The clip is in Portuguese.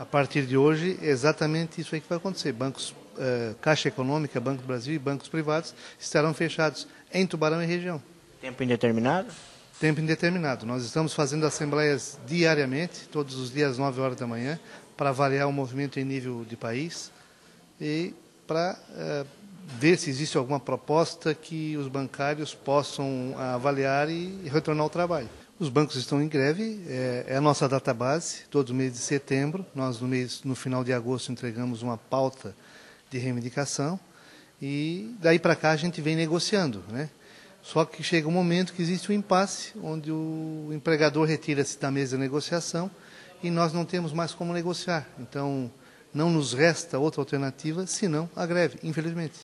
A partir de hoje, é exatamente isso aí que vai acontecer. Bancos, uh, Caixa Econômica, Banco do Brasil e bancos privados estarão fechados em Tubarão e região. Tempo indeterminado? Tempo indeterminado. Nós estamos fazendo assembleias diariamente, todos os dias, 9 horas da manhã, para avaliar o movimento em nível de país e para uh, ver se existe alguma proposta que os bancários possam avaliar e, retornar ao trabalho. Os bancos estão em greve, é, é a nossa database, todo mês de setembro. Nós, no, mês, no final de agosto, entregamos uma pauta de reivindicação e daí para cá a gente vem negociando. Né? Só que chega um momento que existe um impasse, onde o empregador retira-se da mesa de negociação e nós não temos mais como negociar. Então, não nos resta outra alternativa senão a greve, infelizmente.